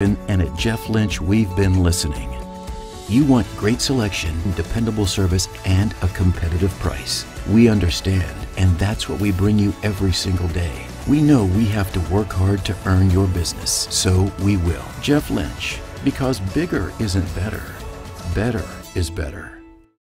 And at Jeff Lynch, we've been listening. You want great selection, dependable service, and a competitive price. We understand, and that's what we bring you every single day. We know we have to work hard to earn your business, so we will. Jeff Lynch, because bigger isn't better, better is better.